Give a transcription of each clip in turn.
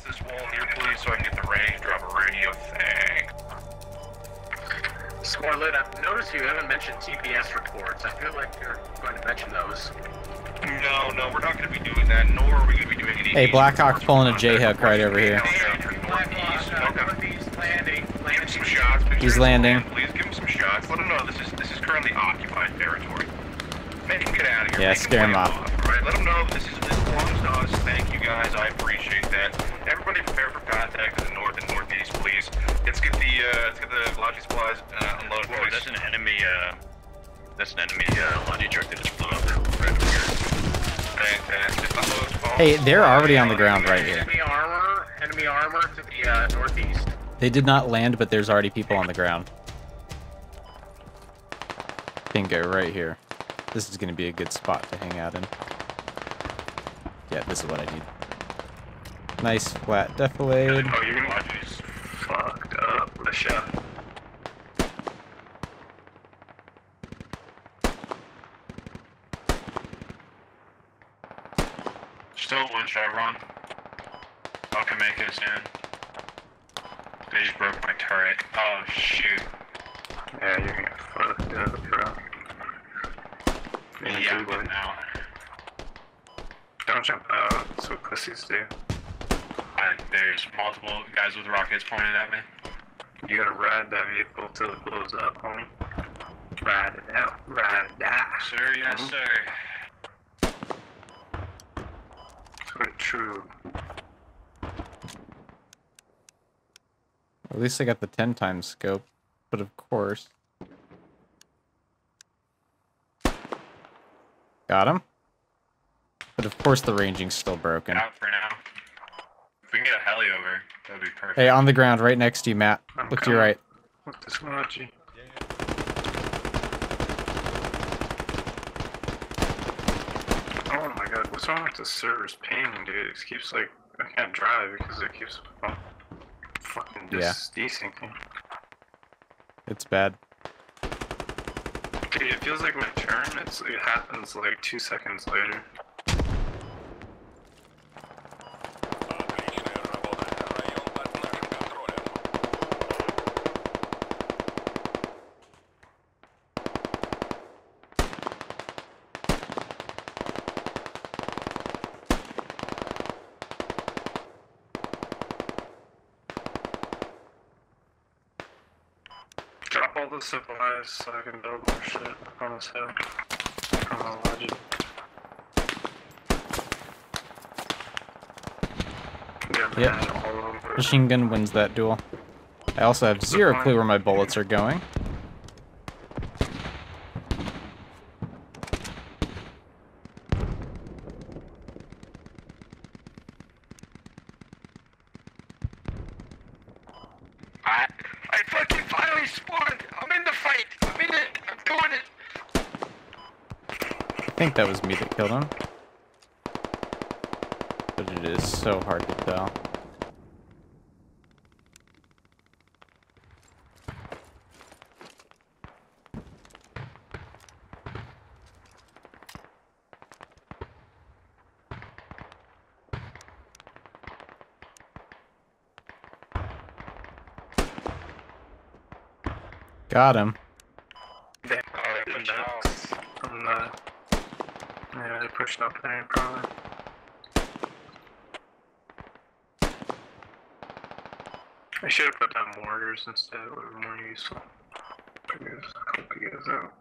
against this wall here, please, so I can get the range, drop a radio thing. Scarlet, I've noticed you haven't mentioned TPS reports. I feel like you're going to mention those. No, no, we're not going to be doing that, nor are we going to be doing any. Hey, Blackhawk pulling a J-hook right over here. Northeast landing. Give him some shots. Make He's landing. Please give him some shots. Let him know this is this is currently occupied territory. Make him get out of here. Yeah, Make scare him play off. All right, let him know this is this belongs to us. Thank you guys. I appreciate that. Everybody prepare for contact to the north and northeast, please. Let's get the uh, let's get the logi supplies uh, unloaded. Whoa, that's an enemy, uh, that's an enemy, uh, laundry truck that just blew up right over here. Fantastic. Unload all Hey, they're already on the ground right here. Enemy armor. Enemy armor to the uh, northeast. They did not land, but there's already people on the ground. Bingo, right here. This is going to be a good spot to hang out in. Yeah, this is what I need. Nice flat defilade. Oh, you're gonna watch these fucked up. What a shot. Still one Chevron. I can make it soon. They just broke my turret. Oh, shoot. Yeah, you're gonna get fucked up, bro. Me Yeah, too, boy. now. Don't jump out. That's what pussies do. I, there's multiple guys with rockets pointed at me. You gotta ride that vehicle till it blows up, homie. Ride it out. Ride it out. Sir, yes, Mhm. sir. Sort of true. At least I got the 10 times scope. But of course. Got him. But of course the ranging's still broken. Out for now. Can get a heli over, that'd be perfect. Hey, on the ground right next to you, Matt. I'm Look to your right. What this Machi? Oh my god, what's wrong with the server's ping, dude? It keeps like I can't drive because it keeps oh, fucking Yeah. desyncing. It's bad. Dude, it feels like my turn. It's it happens like two seconds later. All the supplies so I can build more shit on this hill. From the logi. Yeah, Yep. man, all over. Machine gun wins that duel. I also have zero clue where my bullets are going. I, fucking finally spawned. I'm in the fight. I'm in it. I'm doing it. I think that was me that killed him. But it is so hard to tell. Got him. They the nuts from the. Yeah, they pushed up there probably. I should have put down mortars instead. It would have been more useful. I guess. Help you guys out.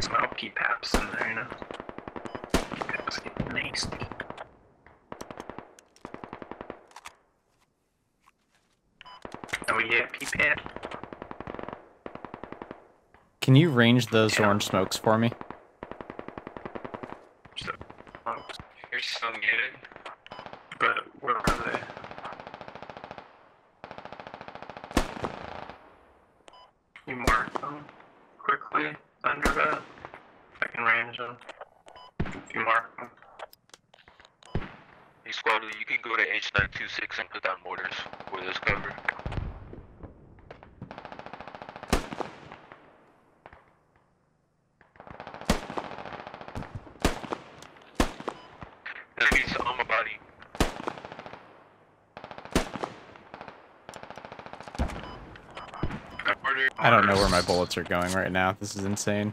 Some LP paps in there, you know. Get nasty. Can you range those orange smokes for me? Just a- oh, You're still muted. But where are they? You mark them quickly under that. I can range them. If you mark them. Hey, squad, you can go to H926 and put down mortars for this cover. Enemies on my body. Order I don't know where my bullets are going right now. This is insane.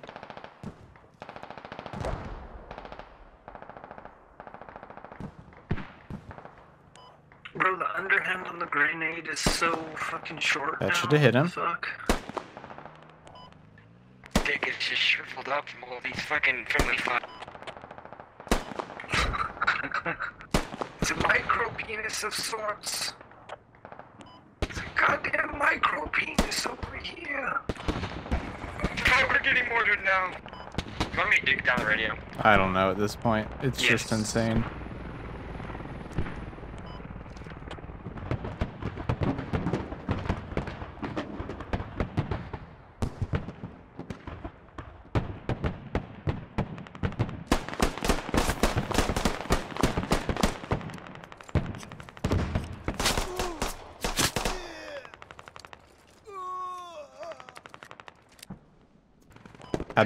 Bro, the underhand on the grenade is so fucking short. That now. shoulda hit him. Fuck. Dick is just shriveled up from all these fucking friendly fire. it's a micro penis of sorts. It's a goddamn micro penis over here. Mortared now. Let me dig down the radio. I don't know at this point. It's just insane.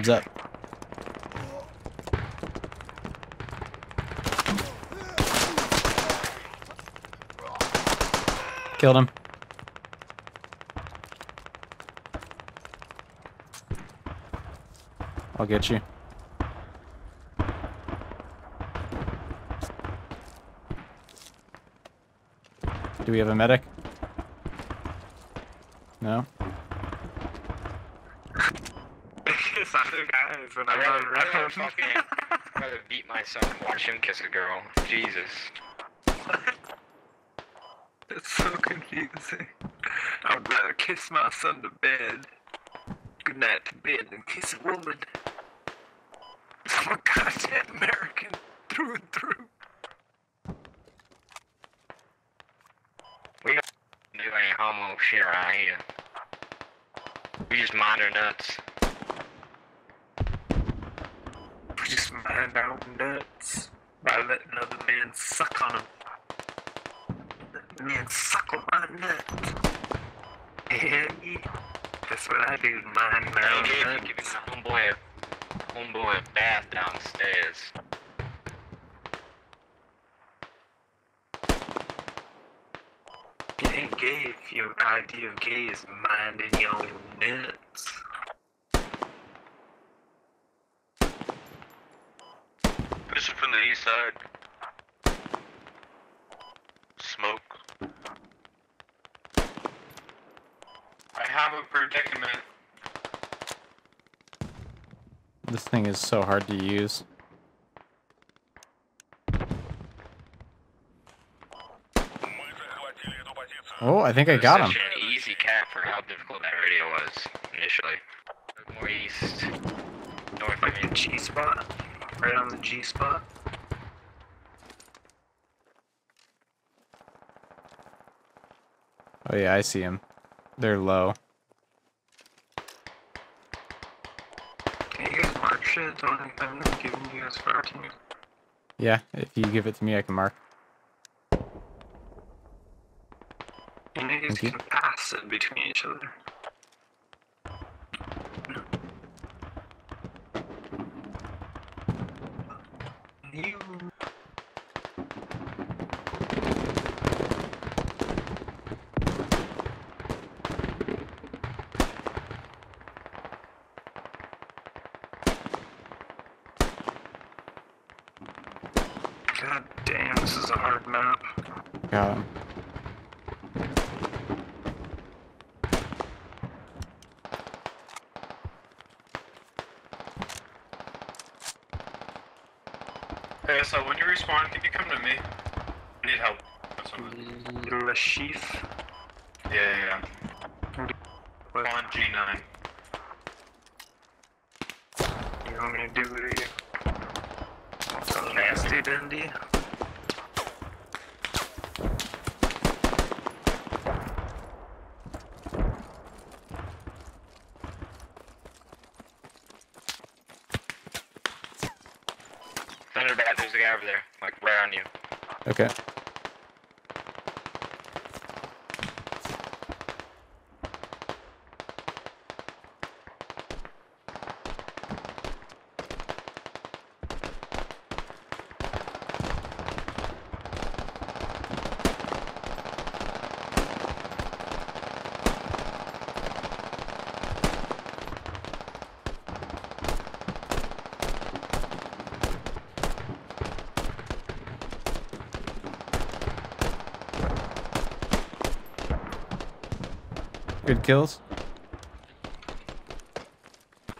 Heads up. Killed him. I'll get you. Do we have a medic? No? it's when I'm I'd rather, I'd rather fucking I'd rather beat my son and watch him kiss a girl. Jesus. It's so confusing. I'd rather kiss my son to bed. Good night to bed than kiss a woman. I'm a goddamn American through and through. We don't do any homo shit around here. We just mind our nuts. We mind our nuts by letting other men suck on them. Let men suck on my nuts. Yeah, that's what I do, mind my Hey, own Dave, nuts. giving my homeboy a homeboy a bath downstairs. Ain't gay if your idea of gay is minding your own nuts. From the east side. Smoke. I have a predicament. This thing is so hard to use. Oh, I think I got him. An easy cap for how difficult that radio was initially. More east, north. G spot. Right on the G spot. Oh yeah, I see him. They're low. Can you guys mark shit? I'm not giving you guys fire team. Yeah, if you give it to me, I can mark. Niggas Thank you. can pass it between each other. You. God damn, this is a hard map. Got him. Hey, so when you respawn, can you come to me? I need help. with something. Le Chief. Yeah, yeah, yeah. What On G9. you want me to do to you? So nasty, Dundee. Thunderbat, there's a guy over there, like right on you. Okay. Good kills.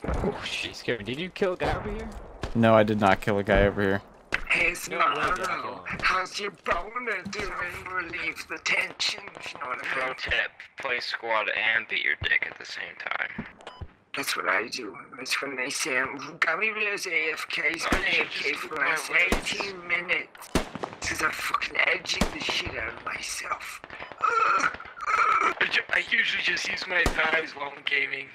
Oh, jeez, Kevin, did you kill a guy over here? No, I did not kill a guy over here. Hey, no. how's your boner doing? Relieve the tension, you know what I Pro tip: play squad and beat your dick at the same time. That's what I do. That's when they say I'm Gummy Bear's AFK. He's been Oh, AFK for the last 18 minutes. Because I'm fucking edging the shit out of myself. I usually just use my thighs while I'm gaming.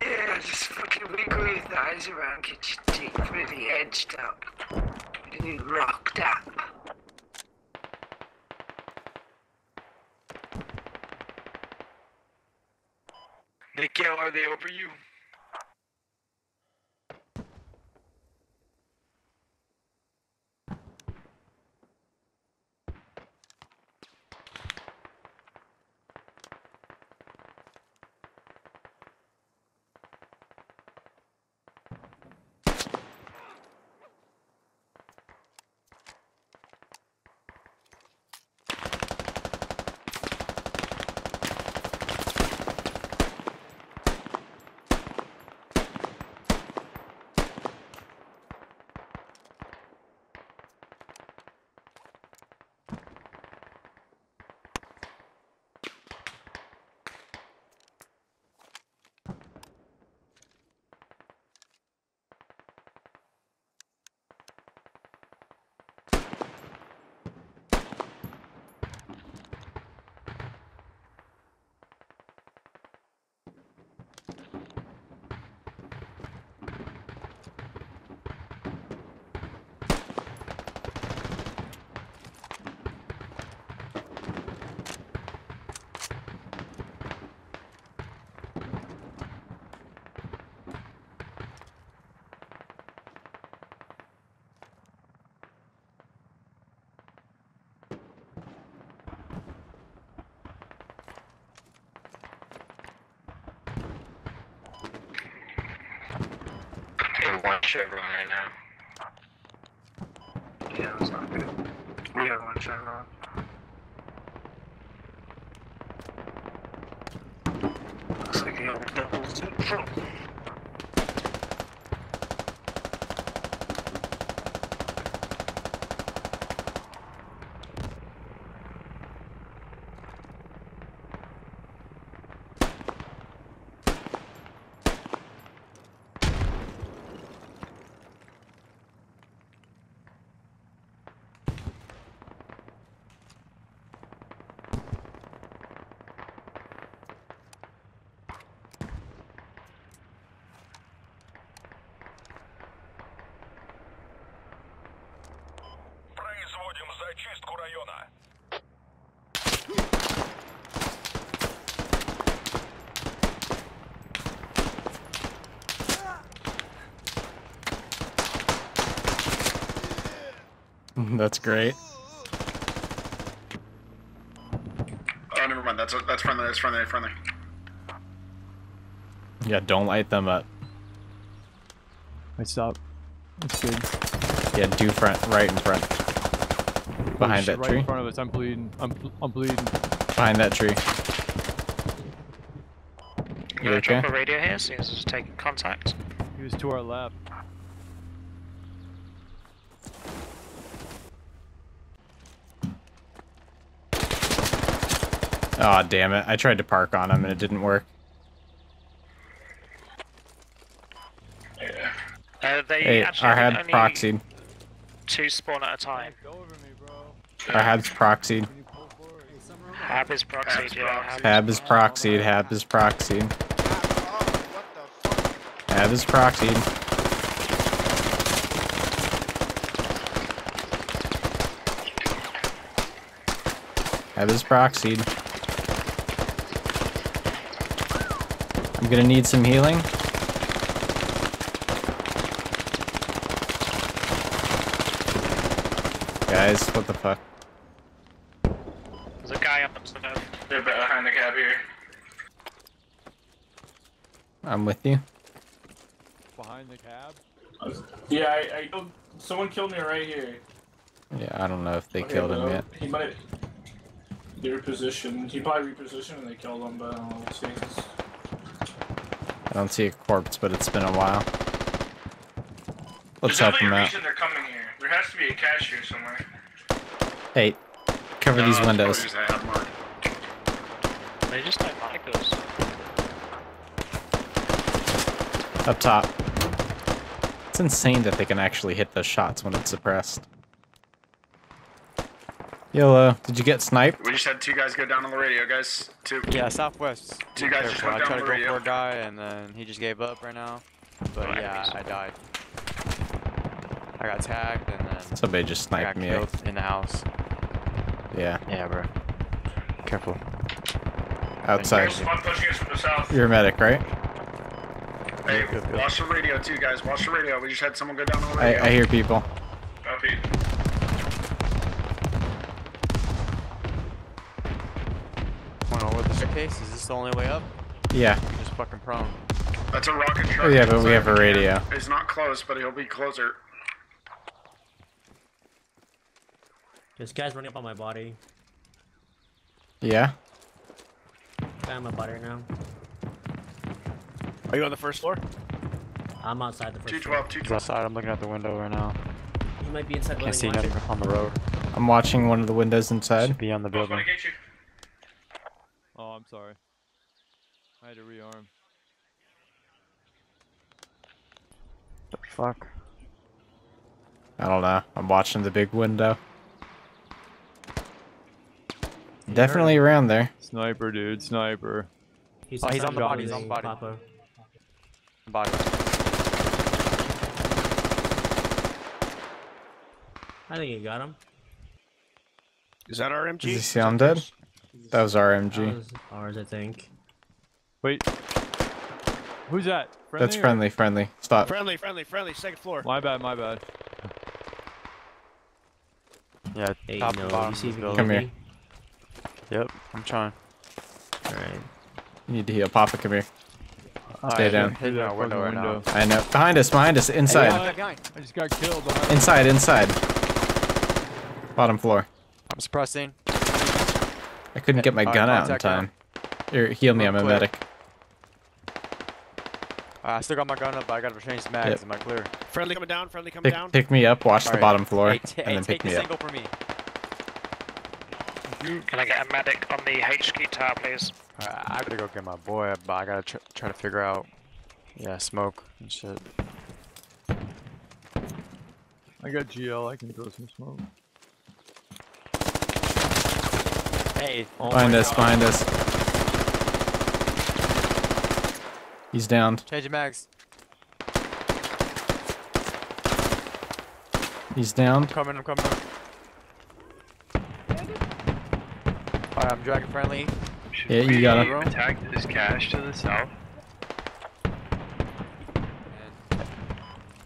Yeah, just fucking wiggle your thighs around, get your dick really edged up. And rocked up. Nikhil, are they over you? Chevron right now. района. That's great. Oh, never mind. That's that's friendly. That's friendly. Friendly. Yeah, don't light them up. I stop. That's good. Yeah, do front, right in front. Behind that right tree. in front of us. I'm bleeding. I'm, I'm bleeding. Behind that tree. I'm You gonna drop a radio here as soon as it's taking contact. He was to our left. Oh damn it! I tried to park on him and it didn't work. Uh, they Hey, actually our I had only proxied. two spawn at a time. Go over me, bro. Our hab's proxied. Can you pull forward? Hab is proxied, yeah. Hab, Hab is proxied. Hab is proxied. Hab is proxied. Hab is proxied. I'm gonna need some healing. Guys, what the fuck? There's a guy up to the They're behind the cab here. I'm with you. Behind the cab. Yeah, I, I killed, someone killed me right here. Yeah, I don't know if they Okay, killed him yet. He might. They repositioned. He probably repositioned and they killed him, but I don't know. We'll see. I don't see a corpse, but it's been a while. Let's There's help him a out. reason they're coming here. There has to be a cache here somewhere. Hey, cover these Uh, windows. apologies, I have marked. They just don't like us. Up top. It's insane that they can actually hit those shots when it's suppressed. YOLO, did you get sniped? We just had two guys go down on the radio, guys. Two. Yeah, southwest. Two guys just careful. went I tried down to the go radio. for a guy and then he just gave up right now. But Oh, yeah, enemies. I died. I got tagged and then Somebody just I got sniped me. killed in the house. Yeah, Yeah, bro. Careful. outside. There's one pushing us from the south. You're a medic, right? Hey, Good, good. watch the radio too, guys. Watch the radio. We just had someone go down on the I, radio. I hear people. Copy. Wanna know what the staircase? Is this the only way up? Yeah. Just fucking prone. That's a rocket truck. Oh, yeah, but we have a radio. It's not close, but he'll be closer. This guy's running up on my body. Yeah? Guy on a body right now. Are you on the first floor? I'm outside the first 212, He's 212. outside. I'm looking out the window right now. floor. He might be inside Can't building. see watch nothing it. on the road. I'm watching one of the windows inside. Should be on the building. wanna get you? Oh, I'm sorry. I had to rearm. The fuck? I don't know. I'm watching the big window. Definitely around there. Sniper, dude. Sniper. He's, Oh, he's on the body, he's on the body. Papa. Body. I think you got him. Is that our Does he MG? sound dead? That was our That MG. was ours, I think. Wait. Who's that? That's or- friendly, friendly. Stop. Friendly, friendly, friendly. Second floor. My bad, my bad. Yeah, Hey, top no, and you bottom. see you Come here. Yep, I'm trying. Alright. You need to heal. Papa, come here. Stay down. Hit our window right now. I know. Behind us, behind us, inside. I just got killed. behind- Inside, inside. Bottom floor. I'm suppressing. I couldn't get my Uh, gun out in time. Here, heal me, Real I'm a medic. Uh, I still got my gun up, but I gotta change the mags. Yep. Am I clear? Friendly coming down. Friendly coming Pick, down. pick me up, watch the Alright. bottom floor, Hey, and hey, then take pick me up. single for me. Can I get a medic on the HQ tower, please? Alright, I gotta go get my boy, but I gotta tr try to figure out. Yeah, smoke and shit. I got GL. I can throw some smoke. Hey, oh behind my us, God. behind us. He's downed. Change your mags. He's down. I'm coming. I'm coming. I'm dragon friendly. Yeah, you got him. Attack this cache to the south.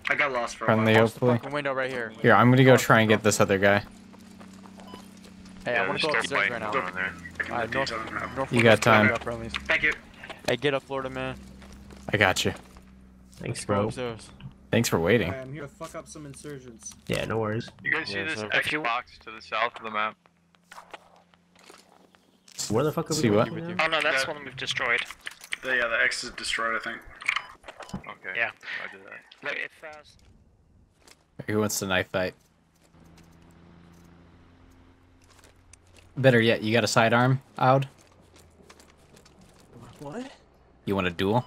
I got lost for friendly, hopefully. window right here. Here, I'm gonna go try and get this other guy. Hey, I wanna go upstairs right now. I can uh, north, the map. north You got time. friendlies. Thank you. Hey, get up, Florida man. I got you. Thanks, bro. Thanks for waiting. I'm here to fuck up some insurgents. Yeah, no worries. You guys Yeah, see this so- X box to the south of the map? Where the fuck are we See what? Oh no, that's one we've destroyed. The, yeah, the X is destroyed, I think. Okay. Yeah. I did that. Look, if uh, Who wants to knife fight? Better yet, you got a sidearm out? What? You want a duel?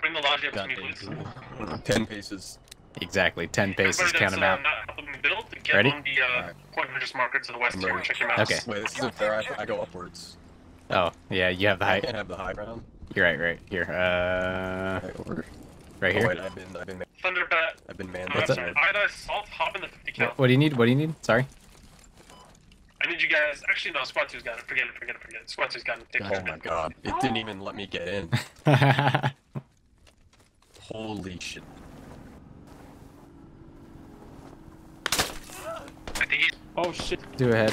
Bring the logi up to me, please. Ten paces. Exactly, 10 paces, Everybody count that's, them uh, out. not build, get Ready? on the uh, point just marker to the west I'm here. ready. Check your maps. Okay. Wait, this isn't fair. I, I go upwards. Oh, yeah, you have the I height. can't have the high ground. You're right, right. Here, uh, Okay, over. right Oh, here. wait, I've been, I've been, Thunderbat. I've been manned. Uh, What's up? Ida, Salt, hop in the 50 cal. What, what do you need? What do you need? Sorry. I need you guys. Actually, no, Squad 2's got it. Forget it, forget it, forget it. Squad 2's got it. Take Oh control. my god. It didn't even let me get in. Holy shit. I think he's. Oh shit. Do ahead.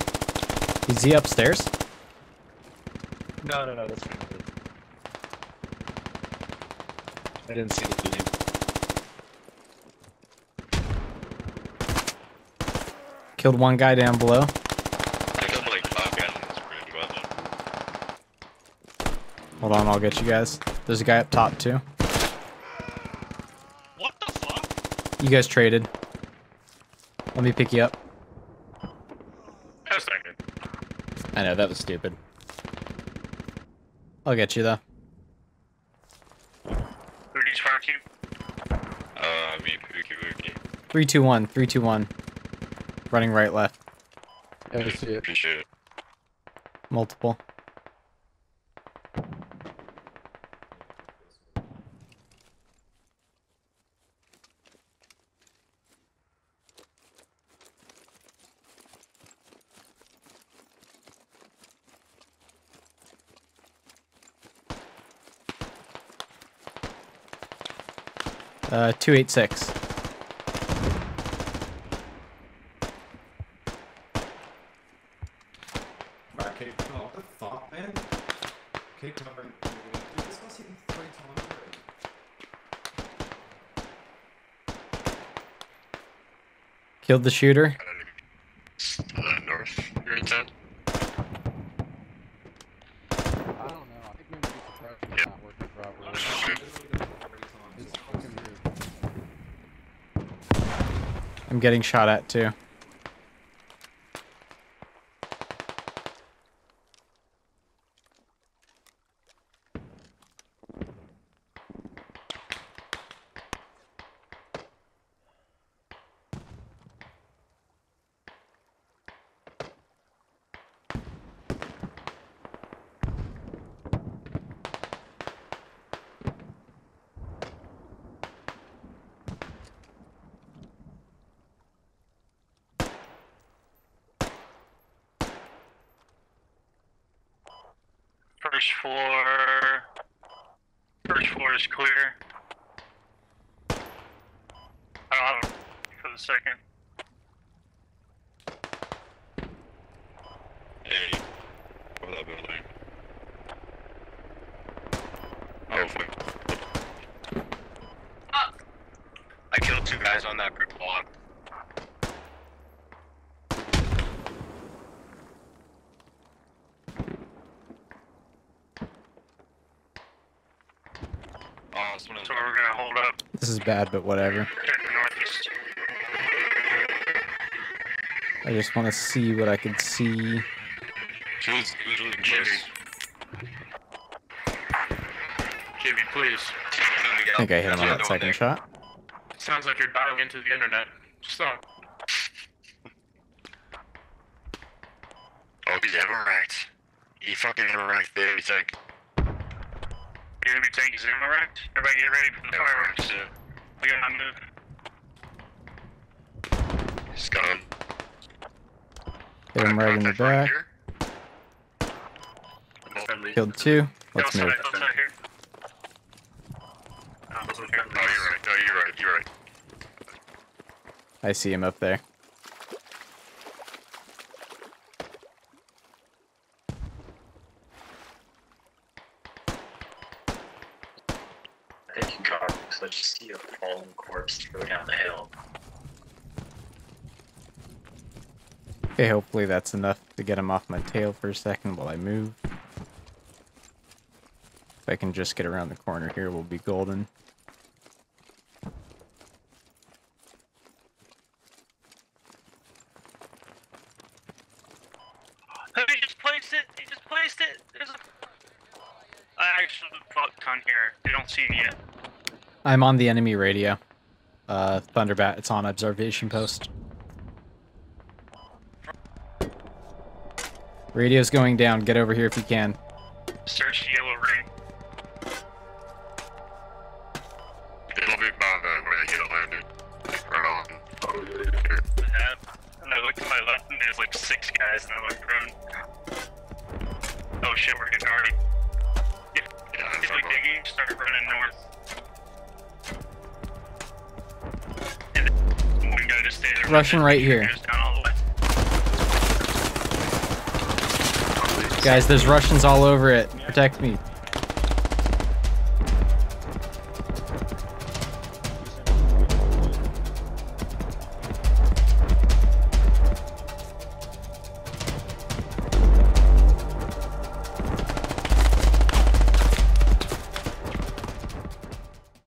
upstairs. Is he upstairs? No, no, no, that's fine. I didn't see the beam. Killed one guy down below. I killed like five guys in this bridge, but Hold on, I'll get you guys. There's a guy up top too. What the fuck? You guys traded. Let me pick you up. That's not good. I know, that was stupid. I'll get you though. Who needs fire cube? Uh, me, Pookie Wookie. 321, 321. Running right, left. Yeah, I see it. Appreciate it. Multiple. Uh, 286. Okay, oh, what the fuck, man? Okay, covering. Dude, this must even three Uh, times already. Killed the shooter. Uh, north. You're in 10. I don't know. I think maybe the suppression's not working properly. It's fucking weird. I'm getting shot at too. First floor. First floor is clear. I don't have for the second. Hey, over that building. Oh, fuck. I killed two guys on that brick wall. Oh, this one is So we're gonna hold up This is bad, but whatever. to the northeast. I just want to see what I can see. He was, he was really close. Jimmy, please. I think I hit him on that second shot. Sounds like you're dialing into the internet. Stop. Oh, he's ever right. He fucking ever right there. He's like, You're gonna be taking Zoom, alright? Everybody get ready for the fireworks. We gotta move. he's gone. Hit him right in the back. Killed two. Let's move. Outside, outside here. Oh, you're right. No, you're right. You're right. I see him up there. You got because I just see a fallen corpse go down the hill. Okay, hopefully that's enough to get him off my tail for a second while I move. If I can just get around the corner here, we'll be golden. I'm on the enemy radio. Uh, Thunderbat, it's on observation post. Radio's going down. Get over here if you can. Search yellow ring. It'll be by the radio landing. Right on. And I look to my left and there's like six guys and I look prone. Oh shit, we're getting already. If, yeah, if we dig, start running north. Russian right here. Guys, there's Russians all over it. Protect me.